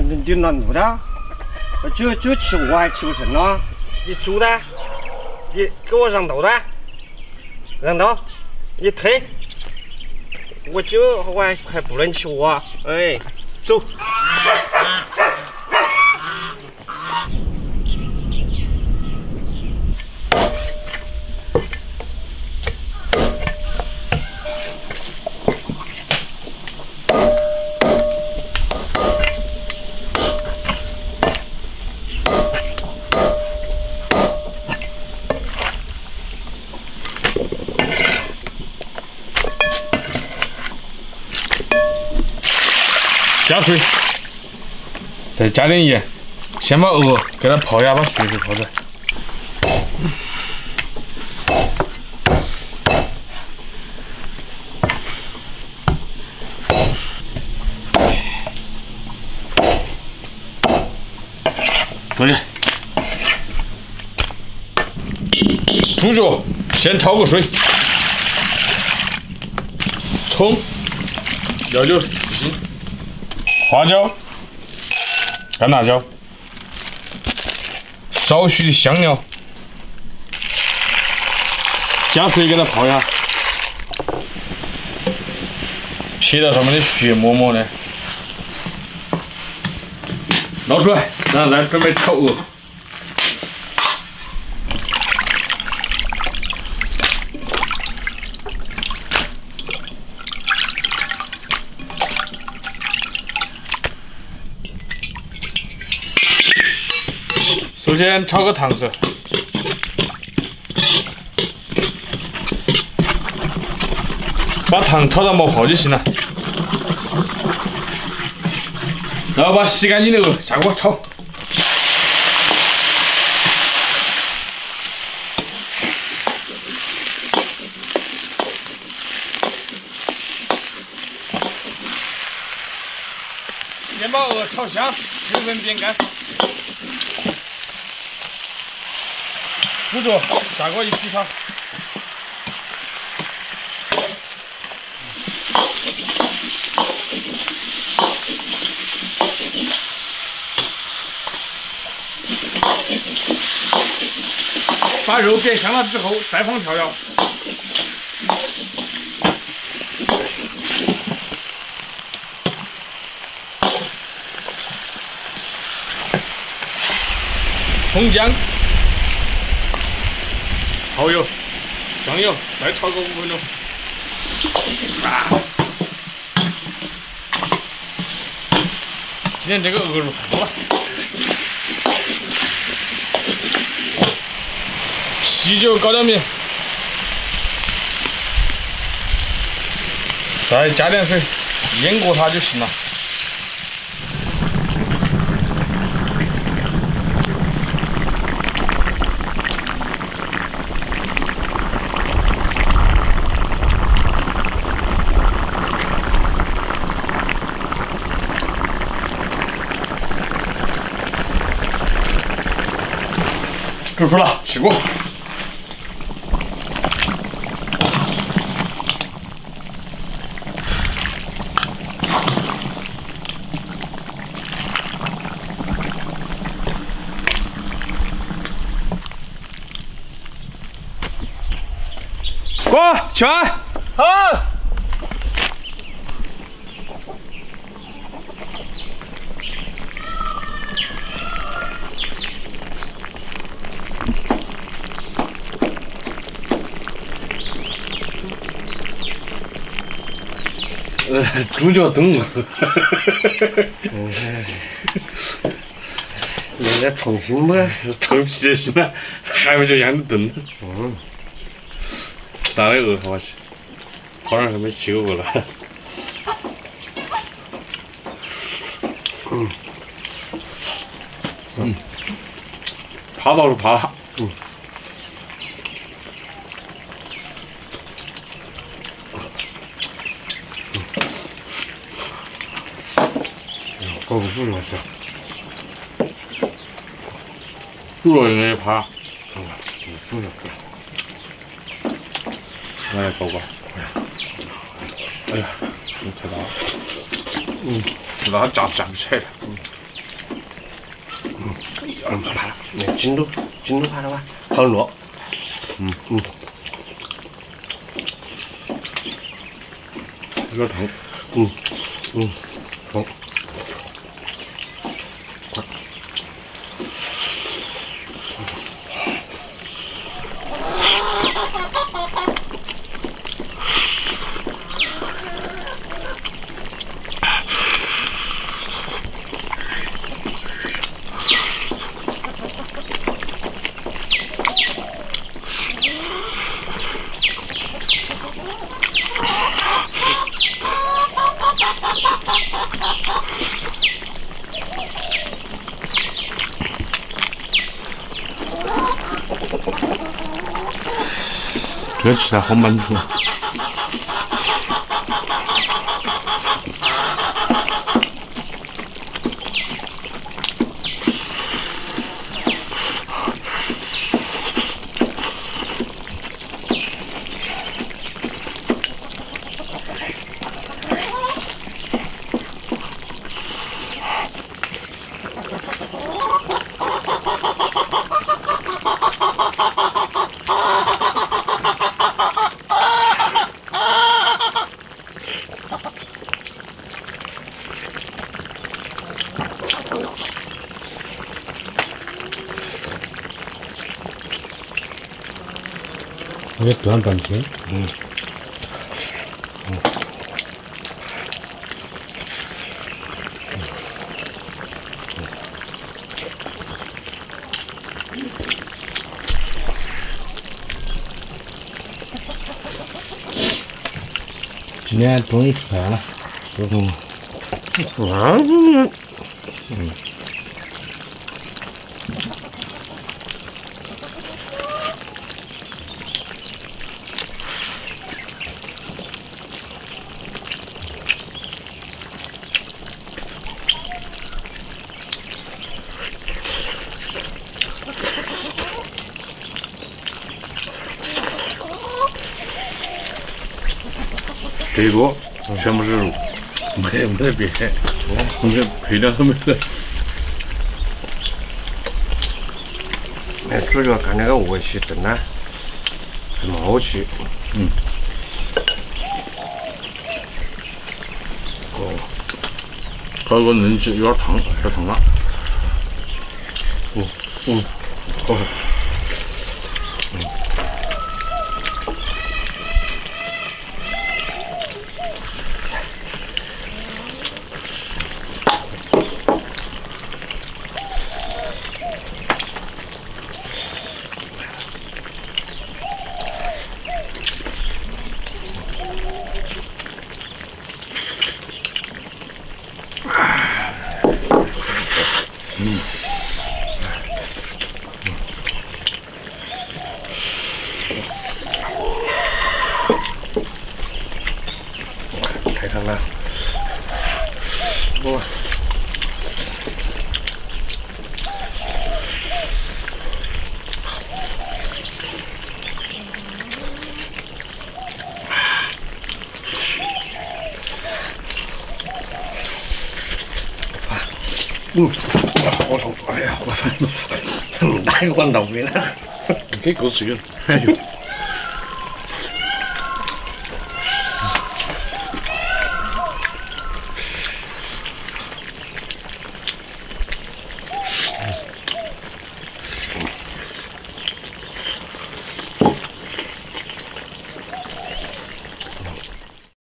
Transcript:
你你哪路的？就就吃我还吃不成了？你租的？你给我让道的？让道？你退！我就我还还不能吃我！哎，走。水，再加点盐，先把鹅给它泡一下，把血水泡出来。坐起。猪脚先焯个水，葱、料酒、花椒、干辣椒、少许的香料，加水给它泡一下，撇掉上面的血沫沫的，捞出来，然后来准备炒。鹅。首先炒个糖色，把糖炒到冒泡就行了。然后把洗干净的鹅下锅炒。先把鹅炒香，十分煸干。猪脚下锅一起炒，把肉煸香了之后，再放调料，葱姜。蚝油、酱油，再炒个五分钟。啊！今天这个鹅肉太多了，啤酒搞两瓶，再加点水，淹过它就行了。煮熟了，起锅。锅，起来，好。呃，猪脚炖鹅，人家创新嘛，臭皮就行了，还不就一样的炖？嗯，大的鹅好吃，好长时间没吃过鹅了。嗯，嗯，爬倒是怕。嗯。狗不肉是，猪肉应该也怕。嗯，猪肉。我来搞搞。哎呀，太大了。嗯，太大夹夹不起来了。嗯。嗯，怕了，那筋都筋都怕了吧？好弱。嗯嗯。有点疼。嗯嗯，好。这个吃来好满足。足。也端半天，嗯。今天终于吃饭了，师傅。嗯。嗯。这一锅全部是肉，没得没得别的，后面配料都没得。哎，主要看那个锅气炖呐，冒气。嗯。哦，搞个嫩鸡有点烫，太烫了。嗯嗯，好。嗯，好痛！哎呀，我哪一个管到位了？给狗吃个，哎呦！